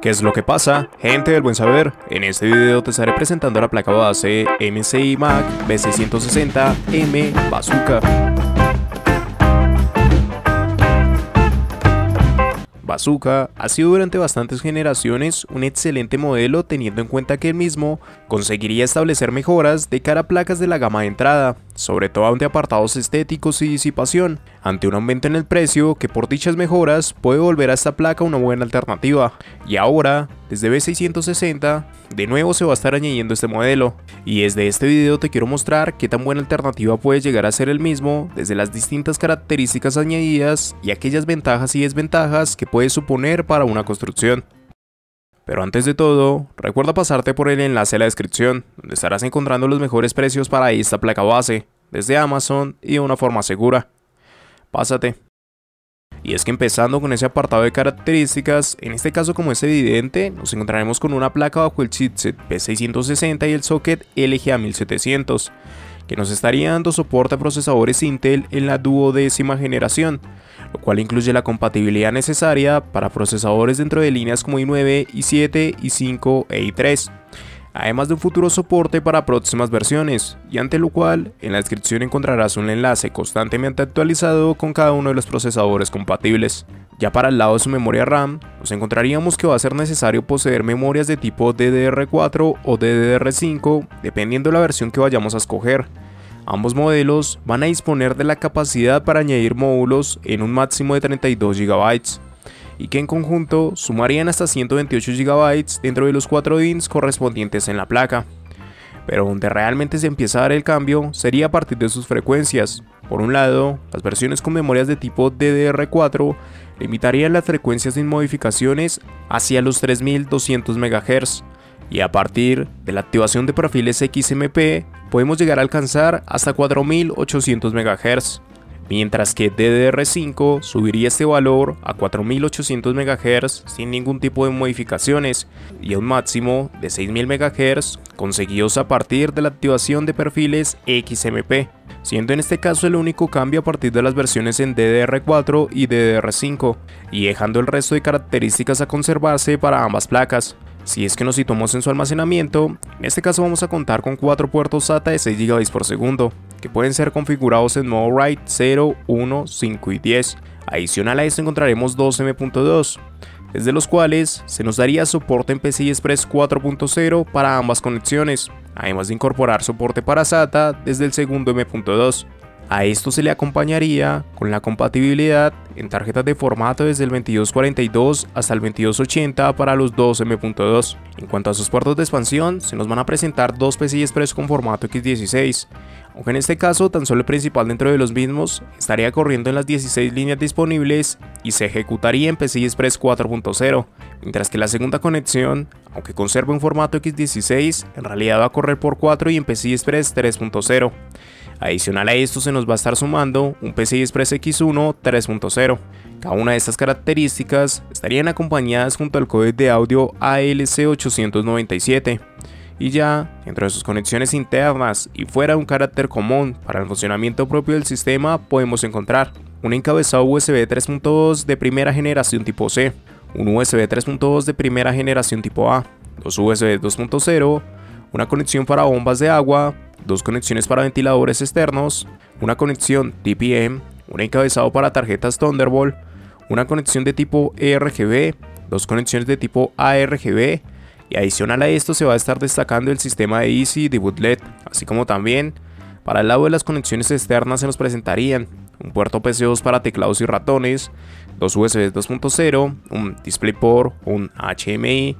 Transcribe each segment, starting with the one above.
¿Qué es lo que pasa? Gente del buen saber, en este video te estaré presentando la placa base MSI Mac B660M Bazooka. Bazooka ha sido durante bastantes generaciones un excelente modelo teniendo en cuenta que el mismo conseguiría establecer mejoras de cara a placas de la gama de entrada, sobre todo ante apartados estéticos y disipación, ante un aumento en el precio que por dichas mejoras puede volver a esta placa una buena alternativa. Y ahora, desde B660, de nuevo se va a estar añadiendo este modelo, y desde este video te quiero mostrar qué tan buena alternativa puede llegar a ser el mismo desde las distintas características añadidas y aquellas ventajas y desventajas que puede suponer para una construcción. Pero antes de todo, recuerda pasarte por el enlace a la descripción, donde estarás encontrando los mejores precios para esta placa base, desde Amazon y de una forma segura. Pásate. Y es que empezando con ese apartado de características, en este caso como es evidente, nos encontraremos con una placa bajo el chipset P660 y el socket LGA 1700, que nos estaría dando soporte a procesadores Intel en la duodécima generación, lo cual incluye la compatibilidad necesaria para procesadores dentro de líneas como i9, i7, i5 e i3 además de un futuro soporte para próximas versiones, y ante lo cual en la descripción encontrarás un enlace constantemente actualizado con cada uno de los procesadores compatibles. Ya para el lado de su memoria RAM, nos encontraríamos que va a ser necesario poseer memorias de tipo DDR4 o DDR5, dependiendo de la versión que vayamos a escoger. Ambos modelos van a disponer de la capacidad para añadir módulos en un máximo de 32 GB y que en conjunto sumarían hasta 128 GB dentro de los 4 DINs correspondientes en la placa. Pero donde realmente se empieza a dar el cambio sería a partir de sus frecuencias. Por un lado, las versiones con memorias de tipo DDR4 limitarían las frecuencias sin modificaciones hacia los 3200 MHz, y a partir de la activación de perfiles XMP podemos llegar a alcanzar hasta 4800 MHz mientras que DDR5 subiría este valor a 4800 MHz sin ningún tipo de modificaciones y a un máximo de 6000 MHz conseguidos a partir de la activación de perfiles XMP, siendo en este caso el único cambio a partir de las versiones en DDR4 y DDR5, y dejando el resto de características a conservarse para ambas placas. Si es que nos situamos en su almacenamiento, en este caso vamos a contar con 4 puertos SATA de 6 GB por segundo, que pueden ser configurados en modo RAID 0, 1, 5 y 10. Adicional a esto encontraremos dos M.2, desde los cuales se nos daría soporte en PCI Express 4.0 para ambas conexiones, además de incorporar soporte para SATA desde el segundo M.2. A esto se le acompañaría con la compatibilidad en tarjetas de formato desde el 2242 hasta el 2280 para los dos M.2. En cuanto a sus puertos de expansión, se nos van a presentar dos PCI Express con formato X16, aunque en este caso tan solo el principal dentro de los mismos estaría corriendo en las 16 líneas disponibles y se ejecutaría en PCI Express 4.0, mientras que la segunda conexión, aunque conserva un formato X16, en realidad va a correr por 4 y en PCI Express 3.0. Adicional a esto se nos va a estar sumando un PCI Express X1 3.0. Cada una de estas características estarían acompañadas junto al código de audio ALC897 y ya dentro de sus conexiones internas y fuera un carácter común para el funcionamiento propio del sistema podemos encontrar un encabezado USB 3.2 de primera generación tipo C, un USB 3.2 de primera generación tipo A, dos USB 2.0, una conexión para bombas de agua, dos conexiones para ventiladores externos, una conexión TPM, un encabezado para tarjetas Thunderbolt, una conexión de tipo ERGB, dos conexiones de tipo ARGB y adicional a esto se va a estar destacando el sistema de Easy de Bootlet, así como también para el lado de las conexiones externas se nos presentarían un puerto PC2 para teclados y ratones, dos USB 2.0, un DisplayPort, un HMI,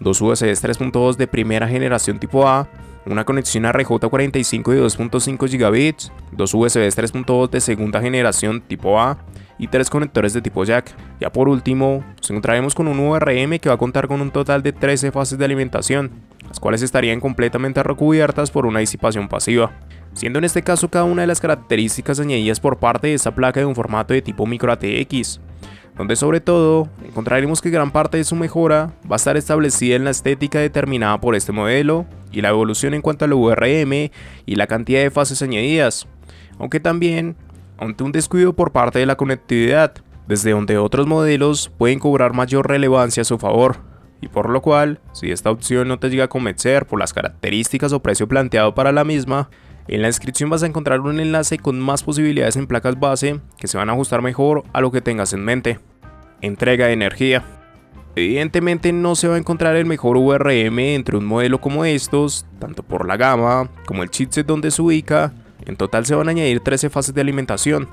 dos USB 3.2 de primera generación tipo A, una conexión RJ45 de 2.5 gigabits, dos USB 3.2 de segunda generación tipo A y tres conectores de tipo jack. Ya por último, nos encontraremos con un URM que va a contar con un total de 13 fases de alimentación, las cuales estarían completamente recubiertas por una disipación pasiva, siendo en este caso cada una de las características añadidas por parte de esta placa de un formato de tipo micro ATX, donde sobre todo encontraremos que gran parte de su mejora va a estar establecida en la estética determinada por este modelo y la evolución en cuanto al URM y la cantidad de fases añadidas, aunque también ante un descuido por parte de la conectividad, desde donde otros modelos pueden cobrar mayor relevancia a su favor. y por lo cual, si esta opción no te llega a convencer por las características o precio planteado para la misma, en la descripción vas a encontrar un enlace con más posibilidades en placas base que se van a ajustar mejor a lo que tengas en mente. Entrega de energía. Evidentemente no se va a encontrar el mejor VRM entre un modelo como estos, tanto por la gama como el chipset donde se ubica. En total se van a añadir 13 fases de alimentación,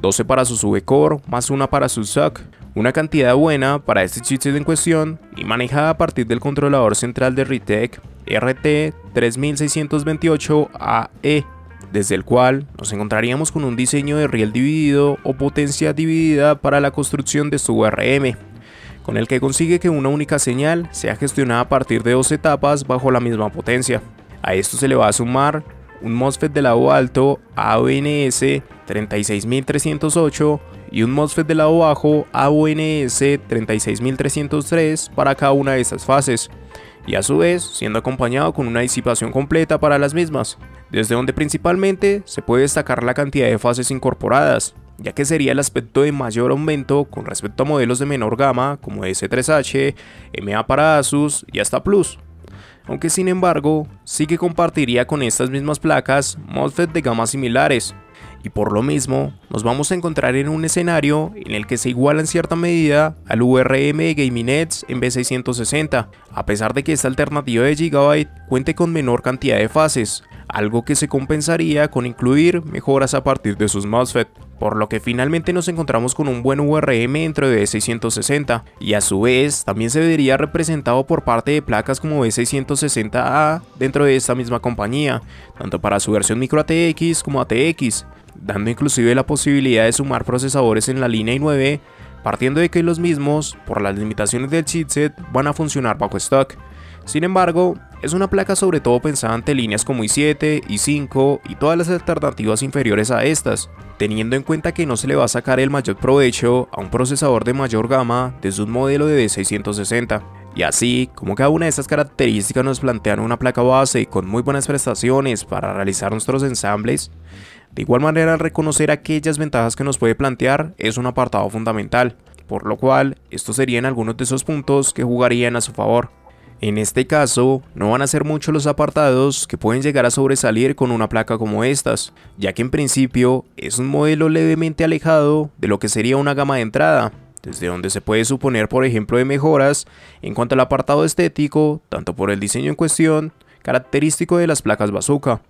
12 para su subcore más una para su SOC, una cantidad buena para este chipset en cuestión y manejada a partir del controlador central de Ritec RT3628AE, desde el cual nos encontraríamos con un diseño de riel dividido o potencia dividida para la construcción de su URM, con el que consigue que una única señal sea gestionada a partir de dos etapas bajo la misma potencia. A esto se le va a sumar un MOSFET de lado alto AONS 36308 y un MOSFET de lado bajo AONS 36303 para cada una de estas fases, y a su vez siendo acompañado con una disipación completa para las mismas, desde donde principalmente se puede destacar la cantidad de fases incorporadas, ya que sería el aspecto de mayor aumento con respecto a modelos de menor gama como S3H, MA para Asus y hasta Plus. Aunque sin embargo, sí que compartiría con estas mismas placas MOSFET de gamas similares, y por lo mismo nos vamos a encontrar en un escenario en el que se iguala en cierta medida al VRM de GamingNets en B660, a pesar de que esta alternativa de Gigabyte cuente con menor cantidad de fases, algo que se compensaría con incluir mejoras a partir de sus MOSFET, por lo que finalmente nos encontramos con un buen VRM dentro de B660, y a su vez también se vería representado por parte de placas como B660A dentro de esta misma compañía, tanto para su versión micro ATX como ATX, dando inclusive la posibilidad de sumar procesadores en la línea i9, partiendo de que los mismos, por las limitaciones del chipset, van a funcionar bajo stock. Sin embargo, es una placa sobre todo pensada ante líneas como i7, i5 y todas las alternativas inferiores a estas, teniendo en cuenta que no se le va a sacar el mayor provecho a un procesador de mayor gama desde un modelo de D660. Y así, como cada una de estas características nos plantean una placa base con muy buenas prestaciones para realizar nuestros ensambles, de igual manera reconocer aquellas ventajas que nos puede plantear es un apartado fundamental, por lo cual estos serían algunos de esos puntos que jugarían a su favor. En este caso, no van a ser muchos los apartados que pueden llegar a sobresalir con una placa como estas, ya que en principio es un modelo levemente alejado de lo que sería una gama de entrada, desde donde se puede suponer por ejemplo de mejoras en cuanto al apartado estético, tanto por el diseño en cuestión, característico de las placas bazooka,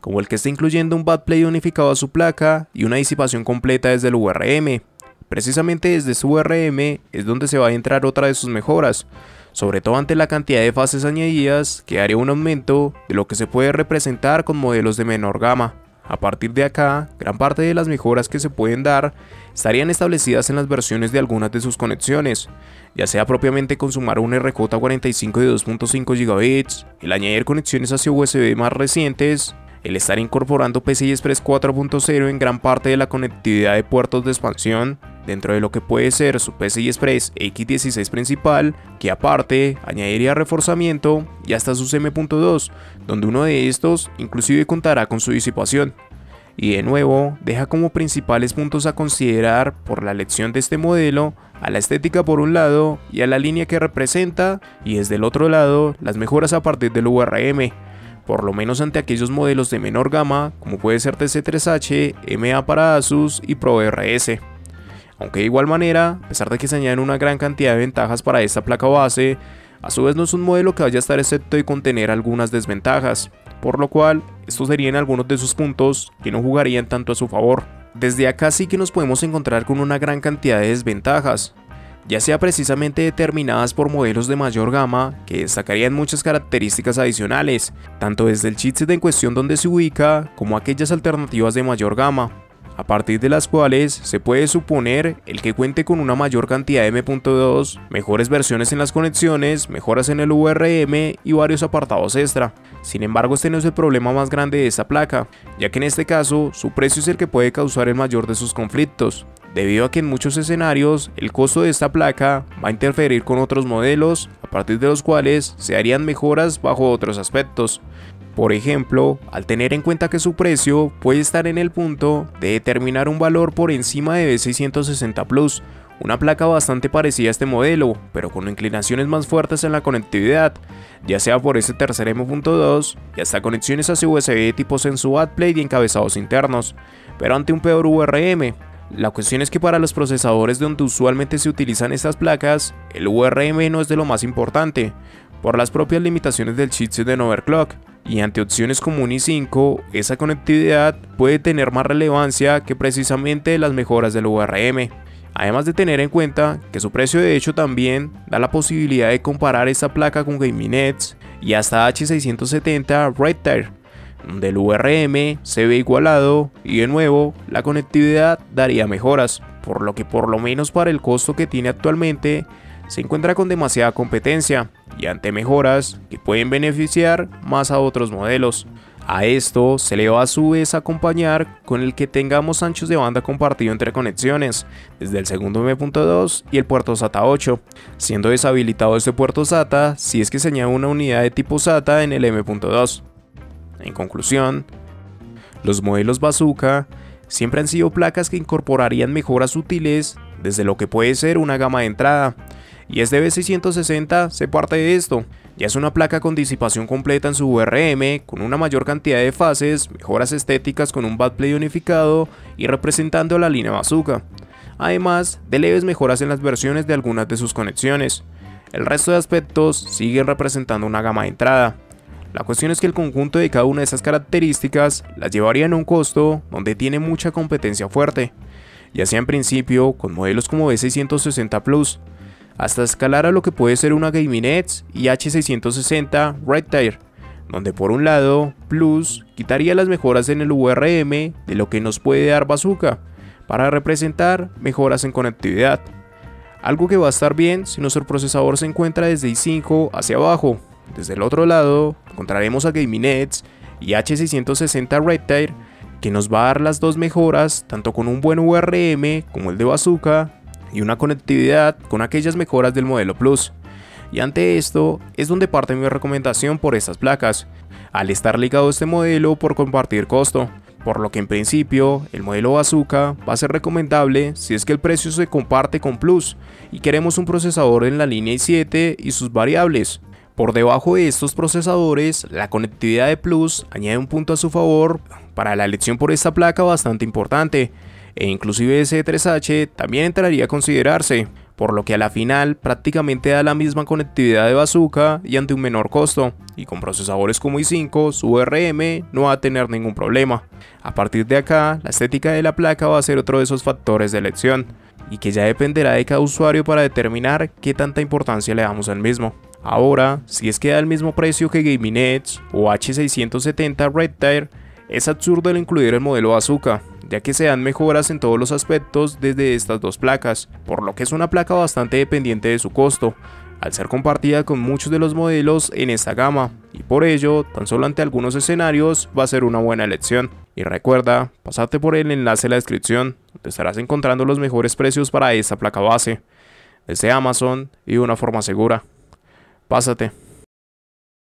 como el que está incluyendo un backplate unificado a su placa y una disipación completa desde el URM. Precisamente desde su URM es donde se va a entrar otra de sus mejoras, sobre todo ante la cantidad de fases añadidas que haría un aumento de lo que se puede representar con modelos de menor gama. A partir de acá, gran parte de las mejoras que se pueden dar estarían establecidas en las versiones de algunas de sus conexiones, ya sea propiamente con sumar un RJ45 de 2.5 GB, el añadir conexiones hacia USB más recientes, el estar incorporando PCI Express 4.0 en gran parte de la conectividad de puertos de expansión dentro de lo que puede ser su PCI Express X16 principal, que aparte añadiría reforzamiento y hasta su M.2, donde uno de estos inclusive contará con su disipación. Y de nuevo, deja como principales puntos a considerar por la elección de este modelo a la estética por un lado y a la línea que representa, y desde el otro lado las mejoras a partir del URM, por lo menos ante aquellos modelos de menor gama como puede ser TC3H, MA para Asus y ProRS. Aunque de igual manera, a pesar de que se añaden una gran cantidad de ventajas para esta placa base, a su vez no es un modelo que vaya a estar excepto de contener algunas desventajas, por lo cual estos serían algunos de sus puntos que no jugarían tanto a su favor. Desde acá sí que nos podemos encontrar con una gran cantidad de desventajas, ya sea precisamente determinadas por modelos de mayor gama que destacarían muchas características adicionales, tanto desde el chipset en cuestión donde se ubica como aquellas alternativas de mayor gama, a partir de las cuales se puede suponer el que cuente con una mayor cantidad de M.2, mejores versiones en las conexiones, mejoras en el VRM y varios apartados extra. Sin embargo, este no es el problema más grande de esta placa, ya que en este caso su precio es el que puede causar el mayor de sus conflictos, debido a que en muchos escenarios el costo de esta placa va a interferir con otros modelos, a partir de los cuales se harían mejoras bajo otros aspectos. Por ejemplo, al tener en cuenta que su precio puede estar en el punto de determinar un valor por encima de B660 Plus, una placa bastante parecida a este modelo, pero con inclinaciones más fuertes en la conectividad, ya sea por ese tercer M.2 y hasta conexiones hacia USB tipos en su backplate y encabezados internos, pero ante un peor URM. La cuestión es que para los procesadores donde usualmente se utilizan estas placas, el URM no es de lo más importante, por las propias limitaciones del chipset de overclock, y ante opciones como un i5, esa conectividad puede tener más relevancia que precisamente las mejoras del URM. Además de tener en cuenta que su precio de hecho también da la posibilidad de comparar esta placa con Gaming y hasta H670 Red donde el URM se ve igualado y de nuevo la conectividad daría mejoras, por lo que por lo menos para el costo que tiene actualmente se encuentra con demasiada competencia y ante mejoras que pueden beneficiar más a otros modelos. A esto se le va a su vez acompañar con el que tengamos anchos de banda compartido entre conexiones, desde el segundo M.2 y el puerto SATA 8, siendo deshabilitado este puerto SATA si es que se añade una unidad de tipo SATA en el M.2. En conclusión, los modelos Bazooka siempre han sido placas que incorporarían mejoras útiles desde lo que puede ser una gama de entrada, y este B660 se parte de esto. Ya es una placa con disipación completa en su URM, con una mayor cantidad de fases, mejoras estéticas con un backplate unificado y representando la línea Bazooka. Además de leves mejoras en las versiones de algunas de sus conexiones. El resto de aspectos siguen representando una gama de entrada. La cuestión es que el conjunto de cada una de esas características las llevaría a un costo donde tiene mucha competencia fuerte, ya sea en principio con modelos como B660 Plus, hasta escalar a lo que puede ser una Gaming Edge y H660 Red Tire, donde por un lado Plus quitaría las mejoras en el URM de lo que nos puede dar Bazooka, para representar mejoras en conectividad. Algo que va a estar bien si nuestro procesador se encuentra desde i5 hacia abajo. Desde el otro lado encontraremos a Gaming Edge y H660 Red Tire que nos va a dar las dos mejoras tanto con un buen URM como el de Bazooka y una conectividad con aquellas mejoras del modelo Plus. Y ante esto es donde parte mi recomendación por estas placas, al estar ligado a este modelo por compartir costo, por lo que en principio el modelo Bazooka va a ser recomendable si es que el precio se comparte con Plus y queremos un procesador en la línea i7 y sus variables. Por debajo de estos procesadores, la conectividad de Plus añade un punto a su favor para la elección por esta placa bastante importante, e inclusive ese 3H también entraría a considerarse, por lo que a la final prácticamente da la misma conectividad de bazooka y ante un menor costo, y con procesadores como i5 su RM no va a tener ningún problema. A partir de acá, la estética de la placa va a ser otro de esos factores de elección, y que ya dependerá de cada usuario para determinar qué tanta importancia le damos al mismo. Ahora, si es que da el mismo precio que Gaming Edge o H670 Red Tire, es absurdo el incluir el modelo Bazooka, ya que se dan mejoras en todos los aspectos desde estas dos placas, por lo que es una placa bastante dependiente de su costo, al ser compartida con muchos de los modelos en esta gama, y por ello, tan solo ante algunos escenarios va a ser una buena elección. Y recuerda, pasate por el enlace en la descripción, donde estarás encontrando los mejores precios para esta placa base, desde Amazon y de una forma segura. Pásate.